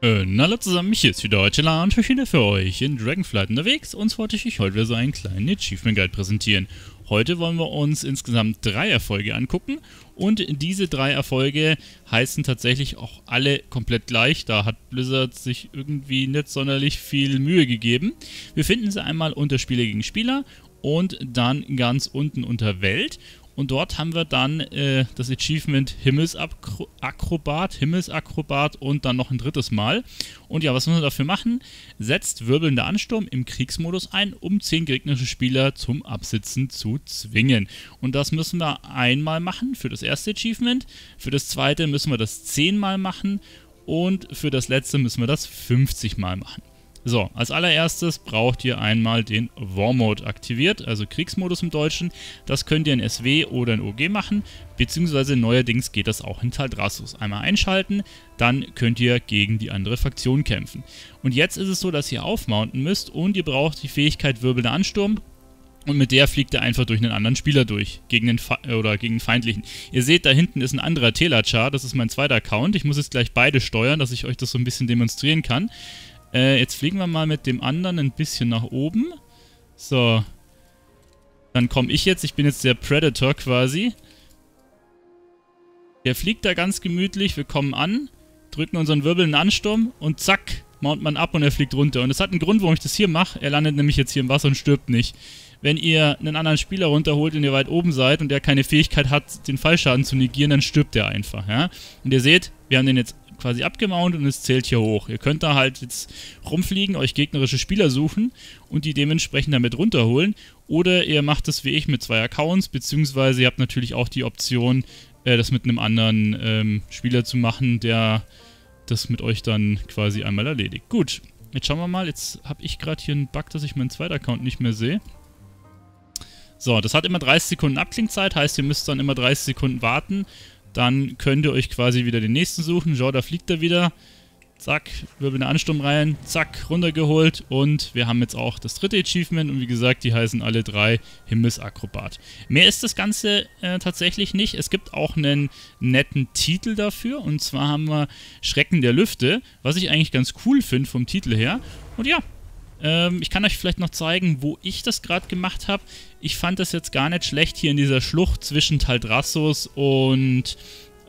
Äh, na hallo zusammen, hier ist wieder heute und ich wieder für euch in Dragonflight unterwegs und wollte ich euch heute wieder so einen kleinen Achievement Guide präsentieren. Heute wollen wir uns insgesamt drei Erfolge angucken und diese drei Erfolge heißen tatsächlich auch alle komplett gleich. Da hat Blizzard sich irgendwie nicht sonderlich viel Mühe gegeben. Wir finden sie einmal unter Spieler gegen Spieler und dann ganz unten unter Welt und dort haben wir dann äh, das Achievement Himmelsakrobat, Himmelsakrobat und dann noch ein drittes Mal. Und ja, was müssen wir dafür machen? Setzt wirbelnder Ansturm im Kriegsmodus ein, um 10 gegnerische Spieler zum Absitzen zu zwingen. Und das müssen wir einmal machen für das erste Achievement. Für das zweite müssen wir das 10 Mal machen. Und für das letzte müssen wir das 50 Mal machen. So, als allererstes braucht ihr einmal den War Mode aktiviert, also Kriegsmodus im Deutschen. Das könnt ihr in SW oder in OG machen, beziehungsweise neuerdings geht das auch in Taldrassus. Einmal einschalten, dann könnt ihr gegen die andere Fraktion kämpfen. Und jetzt ist es so, dass ihr aufmounten müsst und ihr braucht die Fähigkeit Wirbelnder Ansturm. Und mit der fliegt er einfach durch einen anderen Spieler durch, gegen den oder gegen feindlichen. Ihr seht, da hinten ist ein anderer Telachar, das ist mein zweiter Account. Ich muss jetzt gleich beide steuern, dass ich euch das so ein bisschen demonstrieren kann. Äh, jetzt fliegen wir mal mit dem anderen ein bisschen nach oben. So. Dann komme ich jetzt. Ich bin jetzt der Predator quasi. Der fliegt da ganz gemütlich. Wir kommen an, drücken unseren Wirbel in Ansturm und zack, mount man ab und er fliegt runter. Und es hat einen Grund, warum ich das hier mache. Er landet nämlich jetzt hier im Wasser und stirbt nicht. Wenn ihr einen anderen Spieler runterholt und ihr weit oben seid und der keine Fähigkeit hat, den Fallschaden zu negieren, dann stirbt er einfach, ja. Und ihr seht, wir haben den jetzt quasi abgemountet und es zählt hier hoch. Ihr könnt da halt jetzt rumfliegen, euch gegnerische Spieler suchen und die dementsprechend damit runterholen. Oder ihr macht das wie ich mit zwei Accounts, beziehungsweise ihr habt natürlich auch die Option, äh, das mit einem anderen ähm, Spieler zu machen, der das mit euch dann quasi einmal erledigt. Gut, jetzt schauen wir mal. Jetzt habe ich gerade hier einen Bug, dass ich meinen zweiten Account nicht mehr sehe. So, das hat immer 30 Sekunden Abklingzeit, heißt ihr müsst dann immer 30 Sekunden warten dann könnt ihr euch quasi wieder den nächsten suchen. Schau, da fliegt er wieder. Zack, wirbeln den Ansturm rein, zack, runtergeholt und wir haben jetzt auch das dritte Achievement und wie gesagt, die heißen alle drei Himmelsakrobat. Mehr ist das Ganze äh, tatsächlich nicht. Es gibt auch einen netten Titel dafür und zwar haben wir Schrecken der Lüfte, was ich eigentlich ganz cool finde vom Titel her. Und ja, ähm, ich kann euch vielleicht noch zeigen, wo ich das gerade gemacht habe. Ich fand das jetzt gar nicht schlecht hier in dieser Schlucht zwischen Taldrassos und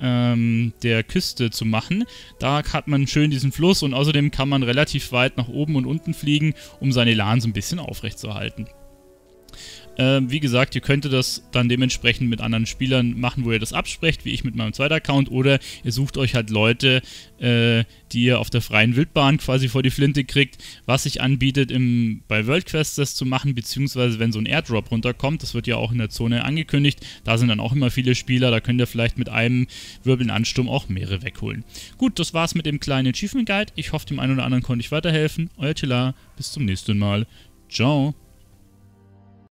ähm, der Küste zu machen. Da hat man schön diesen Fluss und außerdem kann man relativ weit nach oben und unten fliegen, um seine Elan so ein bisschen aufrechtzuerhalten. Ähm, wie gesagt, ihr könntet das dann dementsprechend mit anderen Spielern machen, wo ihr das absprecht, wie ich mit meinem zweiten Account, oder ihr sucht euch halt Leute, äh, die ihr auf der freien Wildbahn quasi vor die Flinte kriegt, was sich anbietet, im, bei World Quests das zu machen, beziehungsweise wenn so ein Airdrop runterkommt, das wird ja auch in der Zone angekündigt, da sind dann auch immer viele Spieler, da könnt ihr vielleicht mit einem Wirbeln Ansturm auch mehrere wegholen. Gut, das war's mit dem kleinen Achievement Guide. Ich hoffe, dem einen oder anderen konnte ich weiterhelfen. Euer Tila, bis zum nächsten Mal. Ciao.